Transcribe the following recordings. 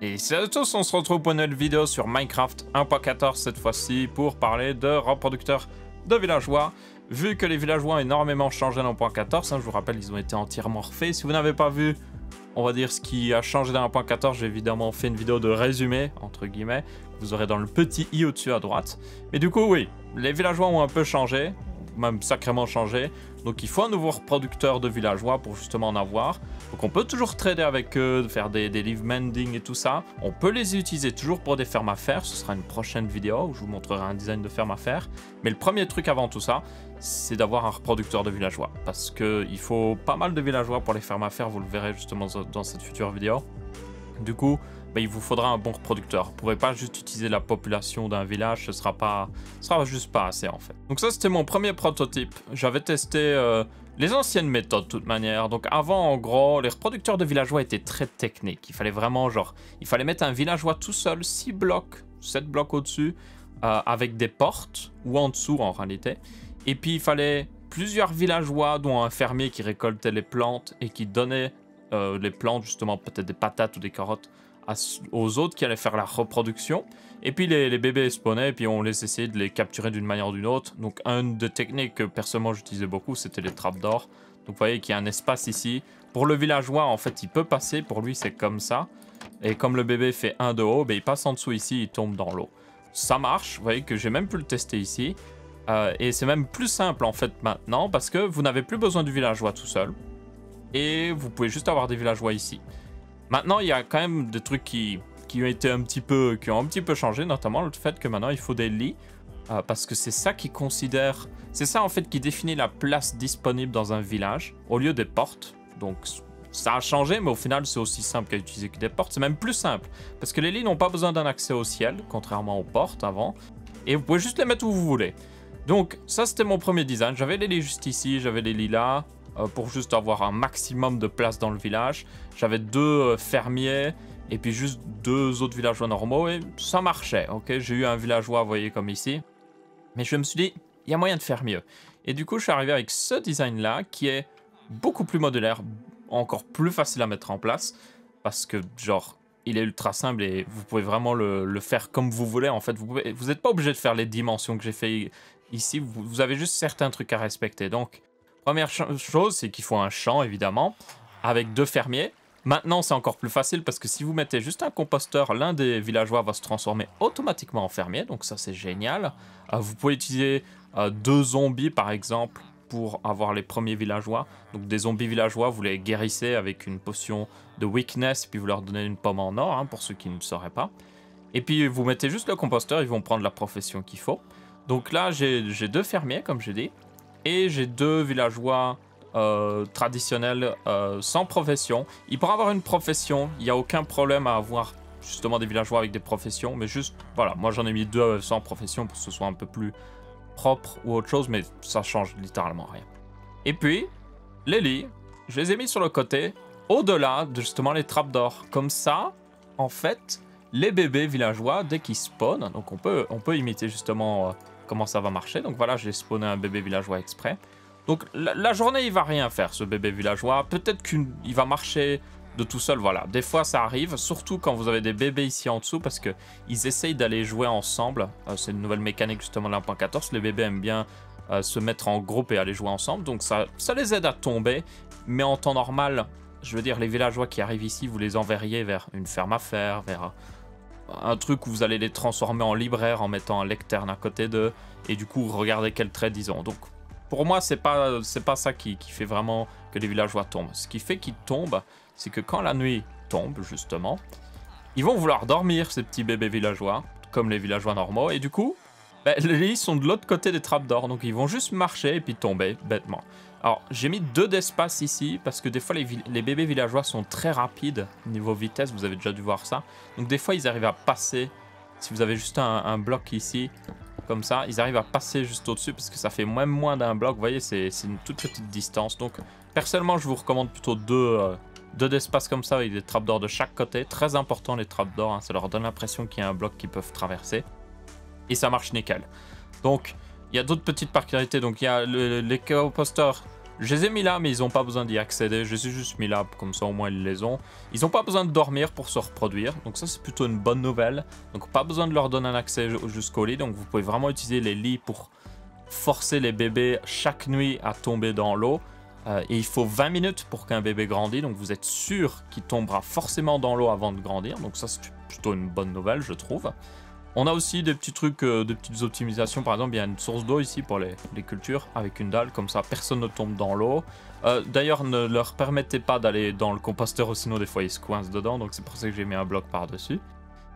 Et salut à tous, on se retrouve pour une nouvelle vidéo sur Minecraft 1.14 cette fois-ci pour parler de reproducteurs de villageois. Vu que les villageois ont énormément changé dans 1.14, hein, je vous rappelle ils ont été entièrement refaits. Si vous n'avez pas vu, on va dire ce qui a changé dans 1.14, j'ai évidemment fait une vidéo de résumé, entre guillemets. Vous aurez dans le petit i au-dessus à droite. Mais du coup, oui, les villageois ont un peu changé, même sacrément changé. Donc il faut un nouveau reproducteur de villageois pour justement en avoir. Donc on peut toujours trader avec eux, faire des, des mending et tout ça. On peut les utiliser toujours pour des fermes à faire. Ce sera une prochaine vidéo où je vous montrerai un design de ferme à faire. Mais le premier truc avant tout ça, c'est d'avoir un reproducteur de villageois. Parce qu'il faut pas mal de villageois pour les fermes à faire. Vous le verrez justement dans cette future vidéo. Du coup, bah, il vous faudra un bon reproducteur. Vous ne pourrez pas juste utiliser la population d'un village, ce sera pas, sera juste pas assez en fait. Donc ça c'était mon premier prototype. J'avais testé euh, les anciennes méthodes de toute manière. Donc avant en gros, les reproducteurs de villageois étaient très techniques. Il fallait vraiment genre, il fallait mettre un villageois tout seul, 6 blocs, 7 blocs au-dessus, euh, avec des portes, ou en dessous en réalité. Et puis il fallait plusieurs villageois, dont un fermier qui récoltait les plantes et qui donnait euh, les plantes, justement peut-être des patates ou des carottes, aux autres qui allaient faire la reproduction. Et puis les, bébés spawnaient et puis on les essayait de les capturer d'une manière ou d'une autre. Donc une des techniques que personnellement j'utilisais beaucoup, c'était les trappes d'or. Donc vous voyez qu'il y a un espace ici. Pour le villageois, en fait, il peut passer. Pour lui, c'est comme ça. Et comme le bébé fait un de haut, ben, il passe en dessous ici, il tombe dans l'eau. Ça marche. Vous voyez que j'ai même pu le tester ici. Euh, et c'est même plus simple en fait maintenant parce que vous n'avez plus besoin du villageois tout seul. Et vous pouvez juste avoir des villageois ici. Maintenant, il y a quand même des trucs qui, qui ont été un petit peu, qui ont un petit peu changé, notamment le fait que maintenant il faut des lits, euh, parce que c'est ça qui considère, c'est ça en fait qui définit la place disponible dans un village, au lieu des portes. Donc ça a changé, mais au final c'est aussi simple qu'à utiliser que des portes, c'est même plus simple, parce que les lits n'ont pas besoin d'un accès au ciel, contrairement aux portes avant, et vous pouvez juste les mettre où vous voulez. Donc ça c'était mon premier design, j'avais les lits juste ici, j'avais les lits là, pour juste avoir un maximum de place dans le village. J'avais deux euh, fermiers et puis juste deux autres villageois normaux et ça marchait, ok? J'ai eu un villageois, vous voyez, comme ici. Mais je me suis dit, il y a moyen de faire mieux. Et du coup, je suis arrivé avec ce design-là qui est beaucoup plus modulaire, encore plus facile à mettre en place parce que, genre, il est ultra simple et vous pouvez vraiment le, faire comme vous voulez. En fait, vous n'êtes pas obligé de faire les dimensions que j'ai fait ici. Vous, vous, avez juste certains trucs à respecter. Donc, Première chose, c'est qu'il faut un champ, évidemment, avec deux fermiers. Maintenant, c'est encore plus facile parce que si vous mettez juste un composteur, l'un des villageois va se transformer automatiquement en fermier. Donc ça, c'est génial. Euh, vous pouvez utiliser euh, deux zombies, par exemple, pour avoir les premiers villageois. Donc des zombies villageois, vous les guérissez avec une potion de weakness, puis vous leur donnez une pomme en or, hein, pour ceux qui ne le sauraient pas. Et puis vous mettez juste le composteur, ils vont prendre la profession qu'il faut. Donc là, j'ai deux fermiers, comme j'ai dit. Et j'ai deux villageois euh, traditionnels euh, sans profession. Ils pourraient avoir une profession, il n'y a aucun problème à avoir justement des villageois avec des professions, mais juste, voilà, moi j'en ai mis deux sans profession pour que ce soit un peu plus propre ou autre chose, mais ça change littéralement rien. Et puis, les lits, je les ai mis sur le côté, au-delà de justement les trappes d'or. Comme ça, en fait, les bébés villageois, dès qu'ils spawnent, donc on peut, on peut imiter justement... Euh, comment ça va marcher. Donc voilà, j'ai spawné un bébé villageois exprès. Donc la, journée, il va rien faire, ce bébé villageois. Peut-être qu'il va marcher de tout seul, voilà. Des fois, ça arrive, surtout quand vous avez des bébés ici en dessous, parce que ils essayent d'aller jouer ensemble. Euh, c'est une nouvelle mécanique, justement, de 1.14. Les bébés aiment bien euh, se mettre en groupe et aller jouer ensemble. Donc ça, ça les aide à tomber. Mais en temps normal, je veux dire, les villageois qui arrivent ici, vous les enverriez vers une ferme à faire, vers un truc où vous allez les transformer en libraire en mettant un lectern à côté d'eux et du coup regardez quel trait disons. Donc pour moi c'est pas c'est pas ça qui, qui, fait vraiment que les villageois tombent. Ce qui fait qu'ils tombent, c'est que quand la nuit tombe justement, ils vont vouloir dormir ces petits bébés villageois comme les villageois normaux et du coup ben, les lits sont de l'autre côté des trappes d'or donc ils vont juste marcher et puis tomber bêtement. Alors, j'ai mis deux d'espace ici, parce que des fois, les, bébés villageois sont très rapides niveau vitesse, vous avez déjà dû voir ça. Donc des fois, ils arrivent à passer, si vous avez juste un, bloc ici, comme ça, ils arrivent à passer juste au-dessus, parce que ça fait même moins d'un bloc, vous voyez, c'est une toute petite distance. Donc, personnellement, je vous recommande plutôt deux, euh, deux d'espace comme ça, avec des trappes d'or de chaque côté. Très important, les trappes d'or, hein, ça leur donne l'impression qu'il y a un bloc qu'ils peuvent traverser. Et ça marche nickel. Donc, il y a d'autres petites particularités. Donc, il y a les posters Je les ai mis là, mais ils n'ont pas besoin d'y accéder. Je les ai juste mis là, comme ça au moins ils les ont. Ils n'ont pas besoin de dormir pour se reproduire, donc ça c'est plutôt une bonne nouvelle. Donc pas besoin de leur donner un accès jusqu'au lit, donc vous pouvez vraiment utiliser les lits pour forcer les bébés chaque nuit à tomber dans l'eau. Euh, et il faut 20 minutes pour qu'un bébé grandisse, donc vous êtes sûr qu'il tombera forcément dans l'eau avant de grandir. Donc ça c'est plutôt une bonne nouvelle je trouve. On a aussi des petits trucs, euh, des petites optimisations. Par exemple, il y a une source d'eau ici pour les, cultures avec une dalle. Comme ça, personne ne tombe dans l'eau. Euh, d'ailleurs, ne leur permettez pas d'aller dans le composteur, sinon des fois ils se coincent dedans. Donc c'est pour ça que j'ai mis un bloc par-dessus.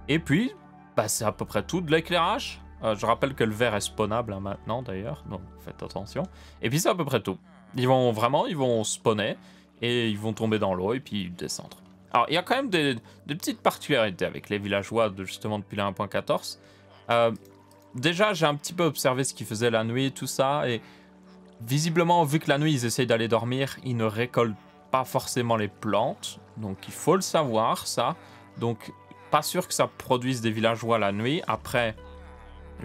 Et puis, bah, c'est à peu près tout. De l'éclairage. Euh, je rappelle que le verre est spawnable hein, maintenant d'ailleurs. Donc faites attention. Et puis c'est à peu près tout. Ils vont vraiment, ils vont spawner. Et ils vont tomber dans l'eau et puis descendre. Alors, il y a quand même des, petites particularités avec les villageois de, justement depuis la 1.14. Euh, déjà, j'ai un petit peu observé ce qu'ils faisaient la nuit tout ça. Et visiblement, vu que la nuit, ils essayent d'aller dormir, ils ne récoltent pas forcément les plantes. Donc, il faut le savoir, ça. Donc, pas sûr que ça produise des villageois la nuit. Après,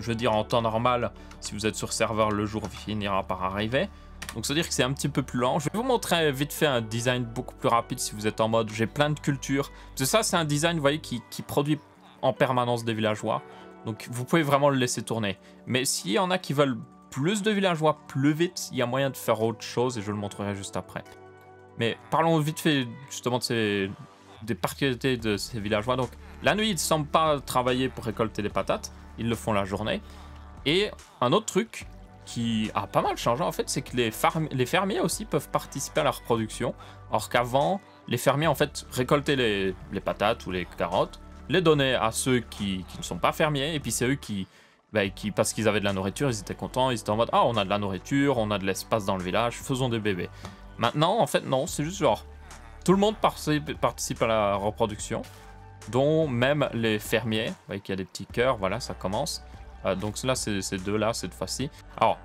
je veux dire, en temps normal, si vous êtes sur serveur, le jour finira par arriver. Donc ça veut dire que c'est un petit peu plus lent. Je vais vous montrer vite fait un design beaucoup plus rapide si vous êtes en mode j'ai plein de cultures. Parce que ça c'est un design vous voyez qui, produit en permanence des villageois. Donc vous pouvez vraiment le laisser tourner. Mais s'il y en a qui veulent plus de villageois plus vite, il y a moyen de faire autre chose et je le montrerai juste après. Mais parlons vite fait justement de ces, des particularités de ces villageois. Donc la nuit ils ne semblent pas travailler pour récolter des patates, ils le font la journée. Et un autre truc, qui a pas mal changé en fait, c'est que les, les, fermiers aussi peuvent participer à la reproduction. Alors qu'avant, les fermiers en fait récoltaient les, patates ou les carottes, les donnaient à ceux qui, ne sont pas fermiers, et puis c'est eux qui, bah, qui parce qu'ils avaient de la nourriture, ils étaient contents, ils étaient en mode ah on a de la nourriture, on a de l'espace dans le village, faisons des bébés. Maintenant en fait non, c'est juste genre tout le monde participe à la reproduction, dont même les fermiers. Vous voyez qu'il y a des petits cœurs, voilà ça commence. Euh, donc là, c'est ces deux-là, cette fois-ci. Alors,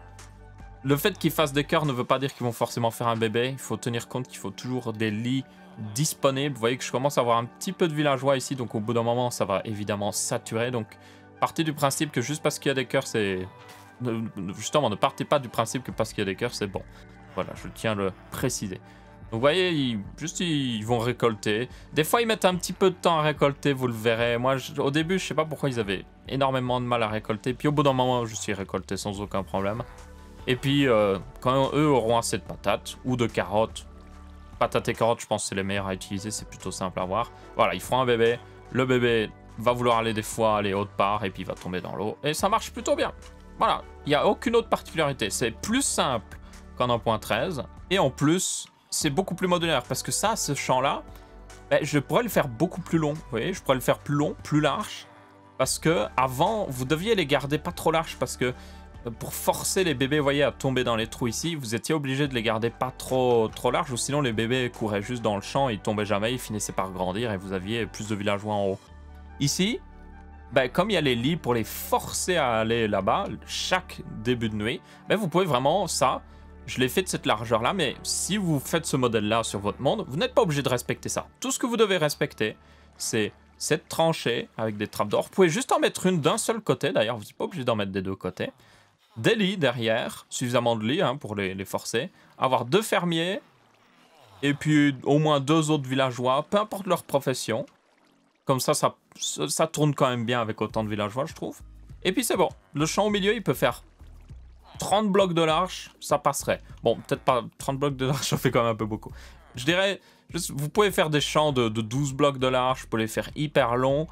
le fait qu'ils fassent des cœurs ne veut pas dire qu'ils vont forcément faire un bébé. Il faut tenir compte qu'il faut toujours des lits disponibles. Vous voyez que je commence à avoir un petit peu de villageois ici, donc au bout d'un moment, ça va évidemment saturer. Donc, partez du principe que juste parce qu'il y a des cœurs, c'est... Justement, ne partez pas du principe que parce qu'il y a des cœurs, c'est bon. Voilà, je tiens à le préciser. Vous voyez, ils, juste ils vont récolter. Des fois, ils mettent un petit peu de temps à récolter, vous le verrez. Moi, au début, je sais pas pourquoi ils avaient énormément de mal à récolter. Puis au bout d'un moment, je suis récolté sans aucun problème. Et puis, euh, quand eux auront assez de patates ou de carottes, patates et carottes, je pense que c'est les meilleurs à utiliser, c'est plutôt simple à voir. Voilà, ils feront un bébé. Le bébé va vouloir aller des fois aller autre part et puis il va tomber dans l'eau. Et ça marche plutôt bien. Voilà, il n'y a aucune autre particularité. C'est plus simple qu'en 1.13. Et en plus, c'est beaucoup plus modulaire parce que ça, ce champ-là, ben, je pourrais le faire beaucoup plus long. Vous voyez, je pourrais le faire plus long, plus large. Parce que avant, vous deviez les garder pas trop larges parce que euh, pour forcer les bébés, voyez, à tomber dans les trous ici, vous étiez obligé de les garder pas trop trop larges ou sinon les bébés couraient juste dans le champ, ils tombaient jamais, ils finissaient par grandir et vous aviez plus de villageois en haut. Ici, ben, comme il y a les lits pour les forcer à aller là-bas, chaque début de nuit, ben, vous pouvez vraiment ça je l'ai fait de cette largeur-là, mais si vous faites ce modèle-là sur votre monde, vous n'êtes pas obligé de respecter ça. Tout ce que vous devez respecter, c'est cette tranchée avec des trappes d'or. Vous pouvez juste en mettre une d'un seul côté, d'ailleurs, vous n'êtes pas obligé d'en mettre des deux côtés. Des lits derrière, suffisamment de lits hein, pour les, forcer. Avoir deux fermiers, et puis au moins deux autres villageois, peu importe leur profession. Comme ça, ça, ça tourne quand même bien avec autant de villageois, je trouve. Et puis c'est bon, le champ au milieu, il peut faire 30 blocs de large, ça passerait. Bon, peut-être pas 30 blocs de large, ça fait quand même un peu beaucoup. Je dirais, vous pouvez faire des champs de, 12 blocs de large, vous pouvez les faire hyper longs.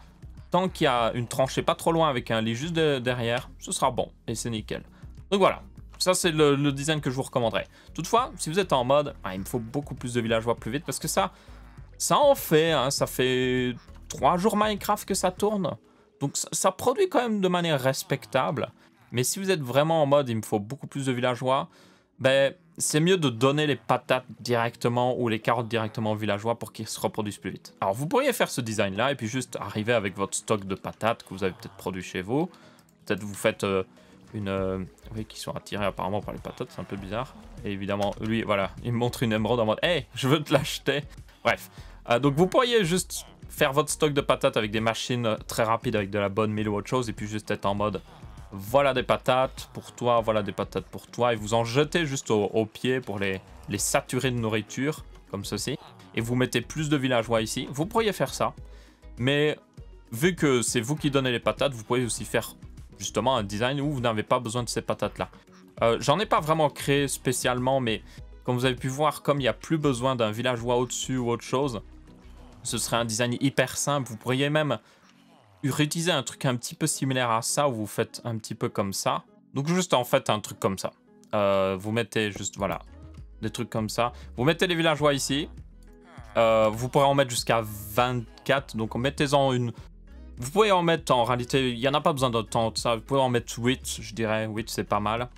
Tant qu'il y a une tranchée pas trop loin avec un lit juste derrière, ce sera bon et c'est nickel. Donc voilà, ça c'est le, design que je vous recommanderais. Toutefois, si vous êtes en mode, ah, il me faut beaucoup plus de villageois plus vite parce que ça, ça en fait, hein, ça fait 3 jours Minecraft que ça tourne. Donc ça produit quand même de manière respectable. Mais si vous êtes vraiment en mode il me faut beaucoup plus de villageois, ben, c'est mieux de donner les patates directement ou les carottes directement aux villageois pour qu'ils se reproduisent plus vite. Alors vous pourriez faire ce design là et puis juste arriver avec votre stock de patates que vous avez peut-être produit chez vous. Peut-être vous faites euh, une... Euh, oui, qui sont attirés apparemment par les patates, c'est un peu bizarre. Et évidemment, lui, voilà, il me montre une émeraude en mode « Hey, je veux te l'acheter !» Bref, euh, donc vous pourriez juste faire votre stock de patates avec des machines très rapides avec de la bonne mille ou autre chose et puis juste être en mode voilà des patates pour toi, voilà des patates pour toi, et vous en jetez juste au, pied pour les, saturer de nourriture, comme ceci, et vous mettez plus de villageois ici. Vous pourriez faire ça, mais vu que c'est vous qui donnez les patates, vous pouvez aussi faire justement un design où vous n'avez pas besoin de ces patates-là. Euh, J'en ai pas vraiment créé spécialement, mais comme vous avez pu voir, comme il n'y a plus besoin d'un villageois au-dessus ou autre chose, ce serait un design hyper simple. Vous pourriez même réutiliser un truc un petit peu similaire à ça, où vous faites un petit peu comme ça. Donc juste en fait un truc comme ça. Euh, vous mettez juste, voilà, des trucs comme ça. Vous mettez les villageois ici. Euh, vous pourrez en mettre jusqu'à 24, donc mettez-en une... Vous pouvez en mettre, en réalité, il n'y en a pas besoin de ça. Vous pouvez en mettre 8, je dirais. 8, c'est pas mal.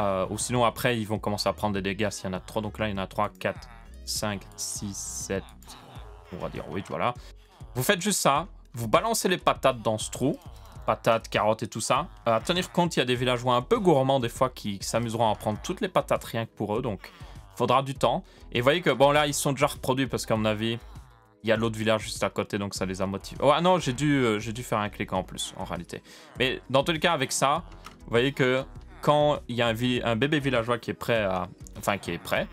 Euh, ou sinon, après, ils vont commencer à prendre des dégâts s'il y en a trop. Donc là, il y en a 3, 4, 5, 6, 7. On va dire 8, voilà. Vous faites juste ça. Vous balancez les patates dans ce trou. Patates, carottes et tout ça. Euh, à tenir compte, il y a des villageois un peu gourmands des fois qui s'amuseront à prendre toutes les patates rien que pour eux. Donc, faudra du temps. Et vous voyez que, bon, là, ils sont déjà reproduits parce qu'à mon avis, il y a l'autre village juste à côté, donc ça les a motivés. Oh, ah non, j'ai dû, euh, dû faire un clic en plus, en réalité. Mais dans tous les cas, avec ça, vous voyez que quand il y a un, un, bébé villageois qui est prêt à... Enfin, qui est prêt,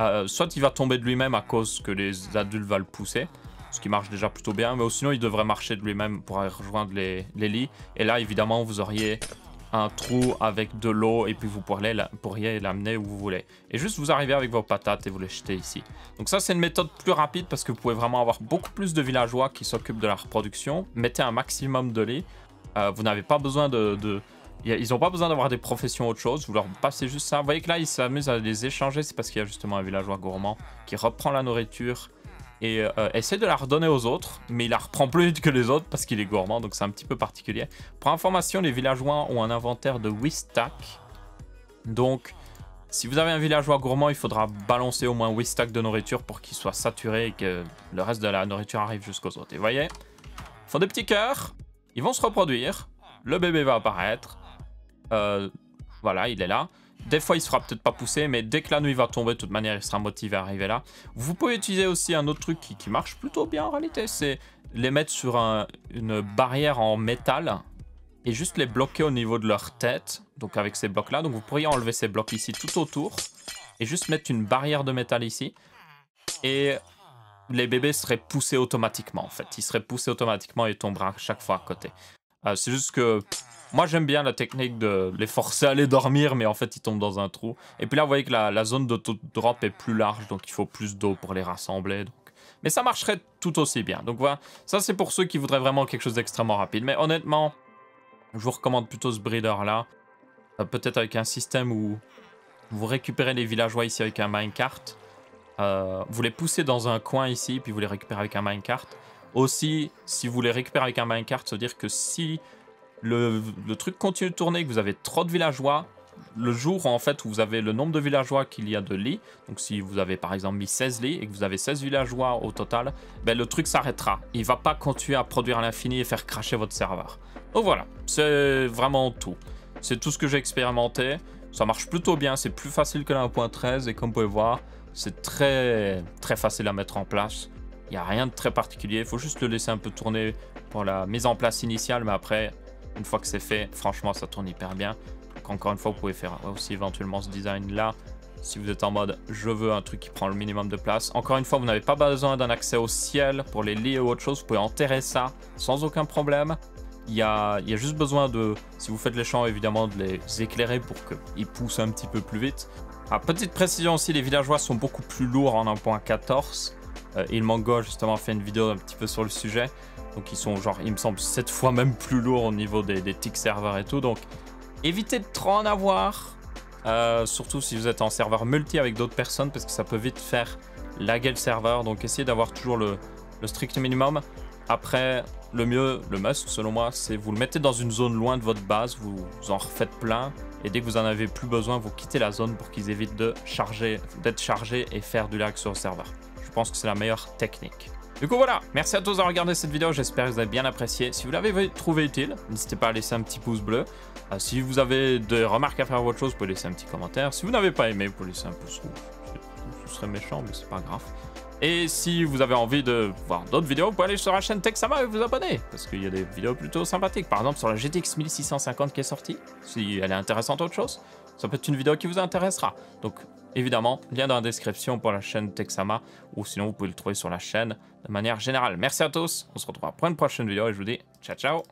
euh, soit il va tomber de lui-même à cause que les adultes vont le pousser, ce qui marche déjà plutôt bien, mais sinon il devrait marcher de lui-même pour aller rejoindre les, lits. Et là, évidemment, vous auriez un trou avec de l'eau et puis vous pourriez l'amener où vous voulez. Et juste vous arrivez avec vos patates et vous les jetez ici. Donc ça c'est une méthode plus rapide parce que vous pouvez vraiment avoir beaucoup plus de villageois qui s'occupent de la reproduction. Mettez un maximum de lits. Euh, vous n'avez pas besoin de, de... Ils n'ont pas besoin d'avoir des professions autre chose, vous leur passez juste ça. Vous voyez que là, ils s'amusent à les échanger, c'est parce qu'il y a justement un villageois gourmand qui reprend la nourriture, et euh, essaie de la redonner aux autres, mais il la reprend plus vite que les autres parce qu'il est gourmand, donc c'est un petit peu particulier. Pour information, les villageois ont un inventaire de 8 stacks. Donc, si vous avez un villageois gourmand, il faudra balancer au moins 8 stacks de nourriture pour qu'il soit saturé et que le reste de la nourriture arrive jusqu'aux autres. Et vous voyez, ils font des petits cœurs, ils vont se reproduire, le bébé va apparaître. Euh, voilà, il est là. Des fois, il se fera peut-être pas pousser, mais dès que la nuit va tomber, de toute manière, il sera motivé à arriver là. Vous pouvez utiliser aussi un autre truc qui, marche plutôt bien en réalité, c'est les mettre sur une barrière en métal et juste les bloquer au niveau de leur tête, donc avec ces blocs-là. Donc vous pourriez enlever ces blocs ici tout autour et juste mettre une barrière de métal ici. Et les bébés seraient poussés automatiquement en fait. Ils seraient poussés automatiquement et tomberaient chaque fois à côté. Euh, c'est juste que moi, j'aime bien la technique de les forcer à aller dormir, mais en fait, ils tombent dans un trou. Et puis là, vous voyez que la, zone de drop est plus large, donc il faut plus d'eau pour les rassembler. Donc... Mais ça marcherait tout aussi bien. Donc voilà, ça c'est pour ceux qui voudraient vraiment quelque chose d'extrêmement rapide. Mais honnêtement, je vous recommande plutôt ce breeder-là. Euh, peut-être avec un système où vous récupérez les villageois ici avec un minecart. Euh, vous les poussez dans un coin ici, puis vous les récupérez avec un minecart. Aussi, si vous les récupérez avec un minecart, veut dire que si le, truc continue de tourner, que vous avez trop de villageois, le jour en fait où vous avez le nombre de villageois qu'il y a de lits, donc si vous avez par exemple mis 16 lits et que vous avez 16 villageois au total, ben le truc s'arrêtera. Il va pas continuer à produire à l'infini et faire cracher votre serveur. Donc voilà, c'est vraiment tout. C'est tout ce que j'ai expérimenté. Ça marche plutôt bien, c'est plus facile que la 1.13 et comme vous pouvez voir, c'est très très facile à mettre en place. Il n'y a rien de très particulier, il faut juste le laisser un peu tourner pour la mise en place initiale, mais après, une fois que c'est fait, franchement, ça tourne hyper bien. Donc encore une fois, vous pouvez faire aussi éventuellement ce design là. Si vous êtes en mode je veux un truc qui prend le minimum de place. Encore une fois, vous n'avez pas besoin d'un accès au ciel pour les lits ou autre chose. Vous pouvez enterrer ça sans aucun problème. Il y, a, il y a juste besoin de, si vous faites les champs, évidemment, de les éclairer pour qu'ils poussent un petit peu plus vite. Ah, petite précision aussi, les villageois sont beaucoup plus lourds en 1.14. Euh, Ilmango, justement, fait une vidéo un petit peu sur le sujet. Donc ils sont genre, il me semble, 7 fois même plus lourds au niveau des, des tick serveurs et tout. Donc évitez de trop en avoir. Euh, surtout si vous êtes en serveur multi avec d'autres personnes parce que ça peut vite faire laguer le serveur. Donc essayez d'avoir toujours le, strict minimum. Après, le mieux, le must selon moi, c'est vous le mettez dans une zone loin de votre base, vous, vous en refaites plein. Et dès que vous en avez plus besoin, vous quittez la zone pour qu'ils évitent de charger, d'être chargés et faire du lag sur le serveur. Je pense que c'est la meilleure technique. Du coup voilà, merci à tous d'avoir regardé cette vidéo, j'espère que vous avez bien apprécié. Si vous l'avez trouvé utile, n'hésitez pas à laisser un petit pouce bleu. Euh, si vous avez des remarques à faire à votre chose, vous pouvez laisser un petit commentaire. Si vous n'avez pas aimé, vous pouvez laisser un pouce rouge. Ce serait méchant, mais c'est pas grave. Et si vous avez envie de voir d'autres vidéos, vous pouvez aller sur la chaîne Texama et vous abonner, parce qu'il y a des vidéos plutôt sympathiques. Par exemple, sur la GTX 1650 qui est sortie, si elle est intéressante autre chose, ça peut être une vidéo qui vous intéressera. Donc, évidemment, lien dans la description pour la chaîne Texama, ou sinon vous pouvez le trouver sur la chaîne de manière générale. Merci à tous, on se retrouvera pour une prochaine vidéo et je vous dis ciao ciao